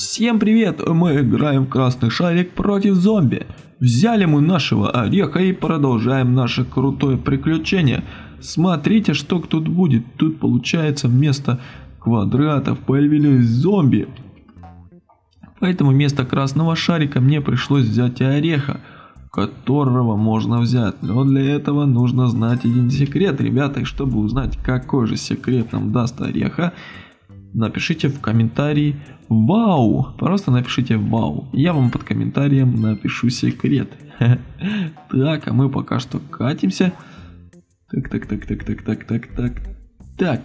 Всем привет! Мы играем в красный шарик против зомби. Взяли мы нашего ореха и продолжаем наше крутое приключение. Смотрите, что тут будет. Тут получается вместо квадратов появились зомби. Поэтому вместо красного шарика мне пришлось взять ореха, которого можно взять. Но для этого нужно знать один секрет, ребята. И чтобы узнать, какой же секрет нам даст ореха, напишите в комментарии «Вау!». Просто напишите «Вау!». Я вам под комментарием напишу секрет. Так, а мы пока что катимся. Так, так, так, так, так, так, так, так. Так.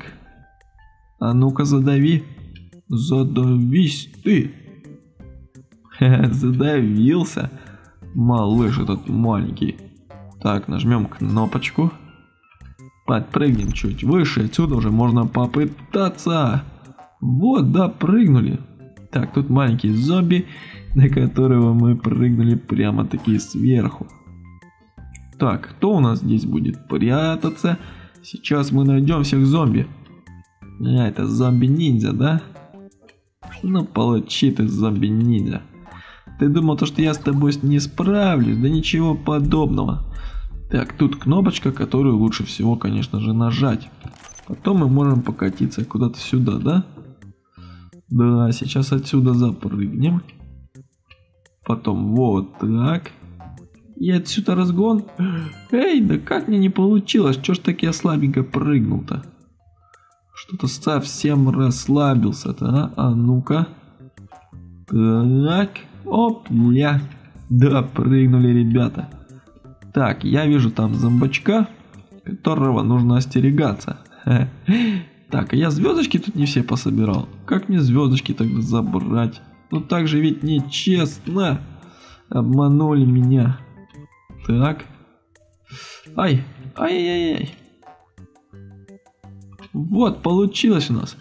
А ну-ка задави. Задавись ты. Задавился. Малыш этот маленький. Так, нажмем кнопочку. Подпрыгнем чуть выше, отсюда уже можно попытаться. Вот, да, прыгнули. Так, тут маленький зомби, на которого мы прыгнули прямо-таки сверху. Так, кто у нас здесь будет прятаться? Сейчас мы найдем всех зомби. А, это зомби-ниндзя, да? Ну, получи ты зомби-ниндзя. Ты думал, то, что я с тобой не справлюсь? Да ничего подобного. Так, тут кнопочка, которую лучше всего, конечно же, нажать. Потом мы можем покатиться куда-то сюда, да? Да, сейчас отсюда запрыгнем. Потом вот так. И отсюда разгон. Эй, да как мне не получилось? Чё ж так я слабенько прыгнул-то? Что-то совсем расслабился-то, а? А ну-ка. Так. Оп-ля. Да, прыгнули ребята. Так, я вижу там зомбачка, которого нужно остерегаться. Так, а я звездочки тут не все пособирал. Как мне звездочки тогда забрать? Ну так же ведь нечестно. Обманули меня. Так. Ай, ай-яй-яй. Вот, получилось у нас.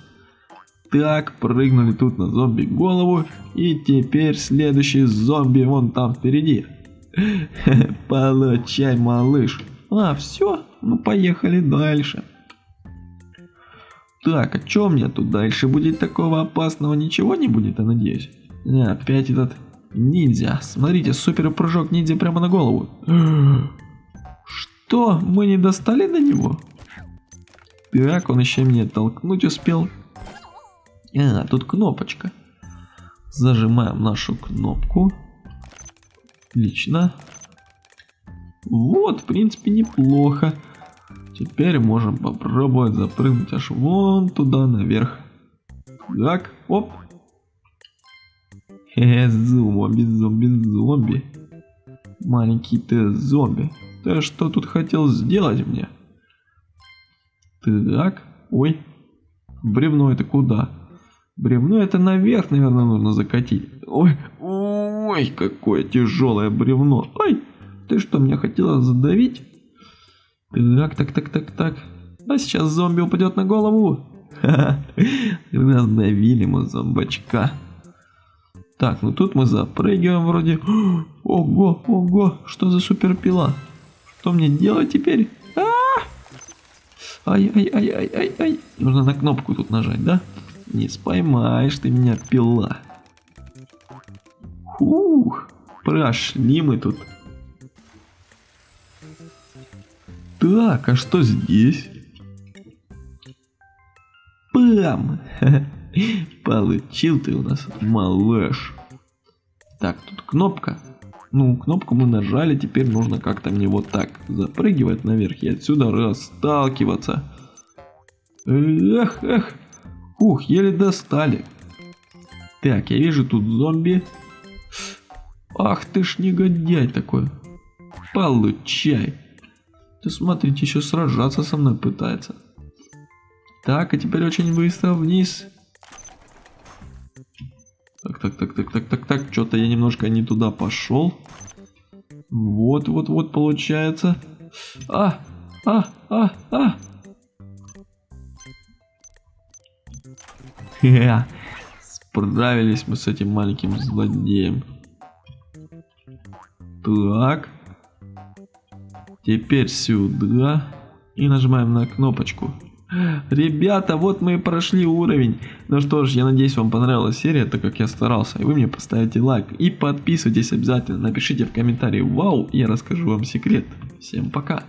Так, прыгнули тут на зомби голову. И теперь следующий зомби вон там впереди. Получай, малыш. А, все? Ну поехали дальше. Так, а что мне тут дальше будет такого опасного? Ничего не будет, я надеюсь. А, опять этот ниндзя. Смотрите, супер прыжок ниндзя прямо на голову. Что? Мы не достали до него? Так, он еще меня толкнуть успел. А, тут кнопочка. Зажимаем нашу кнопку. Отлично. Вот, в принципе, неплохо. Теперь можем попробовать запрыгнуть аж вон туда наверх. Так, оп. Хе, зомби, зомби, зомби. Маленький ты зомби. Ты что тут хотел сделать мне? Так, ой. Бревно это куда? Бревно это наверх, наверное, нужно закатить. Ой, ой, какое тяжелое бревно. Ой, ты что, меня хотела задавить? Так, так, так, так, так. А сейчас зомби упадет на голову. Раздавили мы зомбачка. Так, ну тут мы запрыгиваем вроде. Ого, ого, что за суперпила? Что мне делать теперь? Ай, ай, ай, ай, ай, ай. Нужно на кнопку тут нажать, да? Не споймаешь ты меня, пила. Ух, прошли мы тут. Так, а что здесь? Пам! Получил ты у нас, малыш. Так, тут кнопка. Ну, кнопку мы нажали, теперь нужно как-то мне вот так запрыгивать наверх и отсюда расталкиваться. Эх, эх. Ух, еле достали. Так, я вижу тут зомби. Ах ты ж негодяй такой. Получай. Ты смотрите, еще сражаться со мной пытается. Так, а теперь очень быстро вниз. Так, так, так, так, так, так, так. Что-то я немножко не туда пошел. Вот, вот, вот, получается. А, а, а, а. Хе, справились мы с этим маленьким злодеем. Так. Теперь сюда. И нажимаем на кнопочку. Ребята, вот мы и прошли уровень. Ну что ж, я надеюсь, вам понравилась серия, так как я старался. И вы мне поставите лайк. И подписывайтесь обязательно. Напишите в комментарии «Вау!» я расскажу вам секрет. Всем пока.